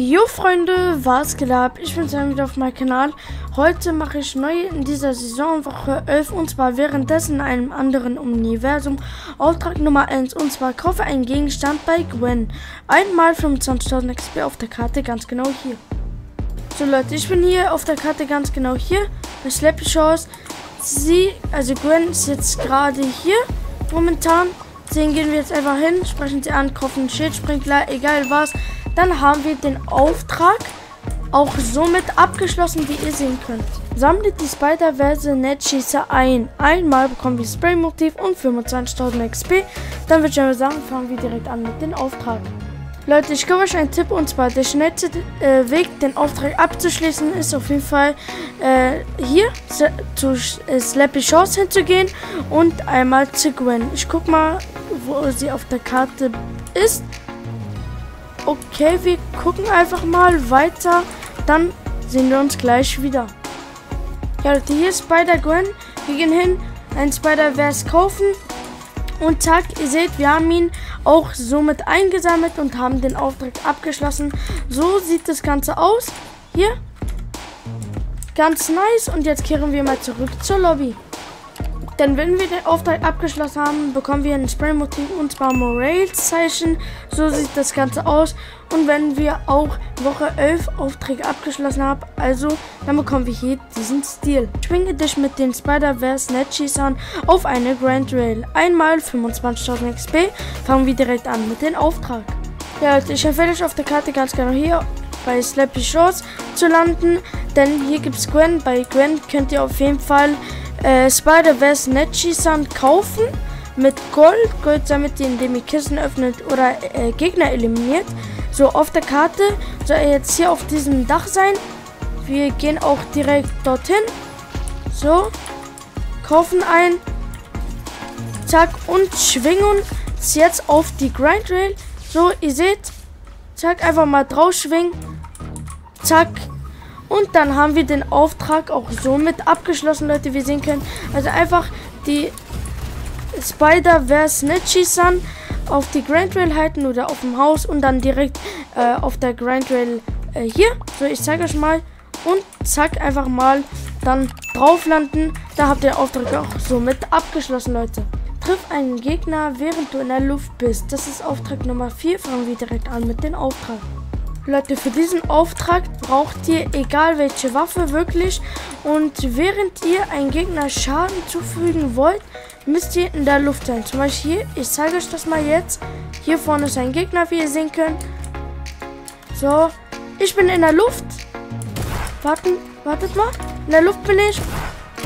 Jo Freunde, was geht ab? Ich bin wieder auf meinem Kanal. Heute mache ich neu in dieser Saison Woche 11 und zwar währenddessen in einem anderen Universum. Auftrag Nummer 1 und zwar kaufe einen Gegenstand bei Gwen. Einmal 25.000 XP auf der Karte, ganz genau hier. So Leute, ich bin hier auf der Karte ganz genau hier bei Slappy Shows. Sie, also Gwen ist jetzt gerade hier momentan. Deswegen gehen wir jetzt einfach hin, sprechen sie an, kaufen einen Schildsprinkler, egal was. Dann haben wir den Auftrag auch somit abgeschlossen, wie ihr sehen könnt. Sammelt die Spider-Verse Netschießer ein. Einmal bekommen wir Spray-Motiv und 25.000 XP. Dann würde ich aber sagen, fangen wir direkt an mit dem Auftrag. Leute, ich gebe euch einen Tipp und zwar der schnellste äh, Weg, den Auftrag abzuschließen, ist auf jeden Fall äh, hier zu äh, Slappy Chance hinzugehen und einmal zu Gwen. Ich guck mal, wo sie auf der Karte ist. Okay, wir gucken einfach mal weiter. Dann sehen wir uns gleich wieder. Ja, Leute, hier ist Spider-Gwen. Wir gehen hin, ein Spider-Verse kaufen. Und zack, ihr seht, wir haben ihn auch somit eingesammelt und haben den Auftrag abgeschlossen. So sieht das Ganze aus. Hier. Ganz nice. Und jetzt kehren wir mal zurück zur Lobby. Denn wenn wir den Auftrag abgeschlossen haben, bekommen wir ein Spray-Motiv und zwar Morales-Zeichen. So sieht das Ganze aus. Und wenn wir auch Woche 11 Aufträge abgeschlossen haben, also dann bekommen wir hier diesen Stil. Schwinge dich mit den Spider-Verse Netschießern auf eine Grand Rail. Einmal 25.000 XP. Fangen wir direkt an mit dem Auftrag. Ja, Leute, ich empfehle euch auf der Karte ganz genau hier bei Slappy Shorts zu landen, denn hier gibt es Gwen. Bei Gwen könnt ihr auf jeden Fall äh, Spider-Verse Netschießern kaufen mit Gold. Gold sammelt ihr, indem ihr Kissen öffnet oder äh, Gegner eliminiert. So auf der Karte soll er jetzt hier auf diesem Dach sein. Wir gehen auch direkt dorthin. So, kaufen ein. Zack und schwingen uns jetzt auf die Grindrail. So, ihr seht, zack, einfach mal drauf schwingen. Zack, und dann haben wir den Auftrag auch somit abgeschlossen, Leute, wie sehen können. Also einfach die Spider-Verse Snitchy-Sun auf die Grand Rail halten oder auf dem Haus und dann direkt äh, auf der Grand Rail äh, hier. So, ich zeige euch mal. Und zack, einfach mal dann drauf landen. Da habt ihr den Auftrag auch somit abgeschlossen, Leute. Triff einen Gegner, während du in der Luft bist. Das ist Auftrag Nummer 4. Fangen wir direkt an mit dem Auftrag. Leute, für diesen Auftrag braucht ihr egal welche Waffe wirklich. Und während ihr einen Gegner Schaden zufügen wollt, müsst ihr in der Luft sein. Zum Beispiel hier, ich zeige euch das mal jetzt. Hier vorne ist ein Gegner, wie ihr sehen könnt. So, ich bin in der Luft. Warten, wartet mal. In der Luft bin ich.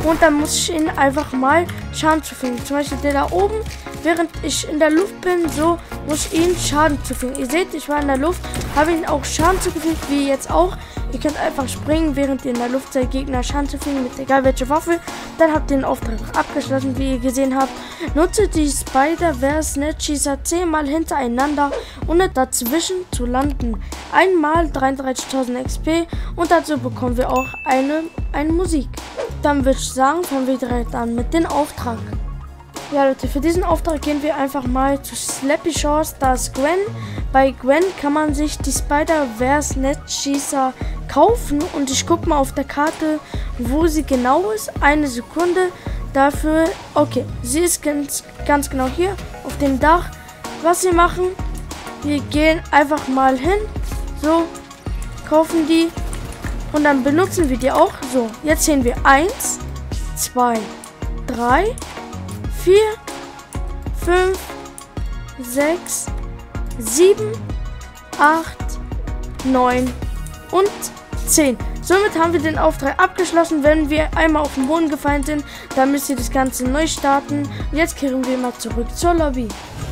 Und dann muss ich ihn einfach mal Schaden zufügen. Zum Beispiel der da oben während ich in der Luft bin, so muss ich ihnen Schaden zufügen. Ihr seht, ich war in der Luft, habe ihnen auch Schaden zugefügt, wie jetzt auch. Ihr könnt einfach springen, während ihr in der Luft seid, Gegner Schaden zufügen, mit egal welcher Waffe. Dann habt ihr den Auftrag abgeschlossen, wie ihr gesehen habt. Nutze die Spider-Verse Netschießer zehnmal hintereinander, ohne dazwischen zu landen. Einmal 33.000 XP und dazu bekommen wir auch eine, eine Musik. Dann würde ich sagen, fangen wir direkt an mit dem Auftrag. Ja, Leute, für diesen Auftrag gehen wir einfach mal zu Slappy Shores. Da ist Gwen. Bei Gwen kann man sich die Spider-Verse Netzschießer kaufen. Und ich gucke mal auf der Karte, wo sie genau ist. Eine Sekunde. Dafür, okay, sie ist ganz, ganz genau hier auf dem Dach. Was wir machen, wir gehen einfach mal hin. So, kaufen die. Und dann benutzen wir die auch. So, jetzt sehen wir 1, 2, 3, 4, 5, 6, 7, 8, 9 und 10. Somit haben wir den Auftrag abgeschlossen. Wenn wir einmal auf den Boden gefallen sind, dann müsst ihr das Ganze neu starten. Jetzt kehren wir mal zurück zur Lobby.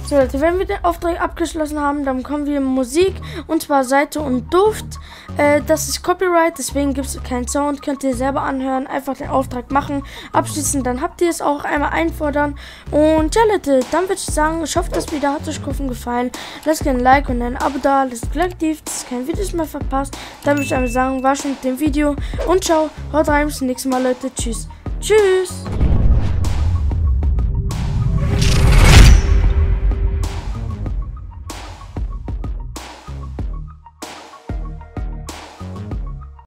So Leute, wenn wir den Auftrag abgeschlossen haben, dann bekommen wir Musik und zwar Seite und Duft. Äh, das ist Copyright, deswegen gibt es keinen Sound, könnt ihr selber anhören, einfach den Auftrag machen, abschließen, dann habt ihr es auch einmal einfordern. Und ja Leute, dann würde ich sagen, ich hoffe, das Video hat euch gefallen. Lasst gerne ein Like und ein Abo da, lasst Glück aktiv, dass ihr kein Videos mehr verpasst. Dann würde ich einfach sagen, war schon mit dem Video und ciao, haut rein, bis zum nächsten Mal Leute, tschüss. Tschüss!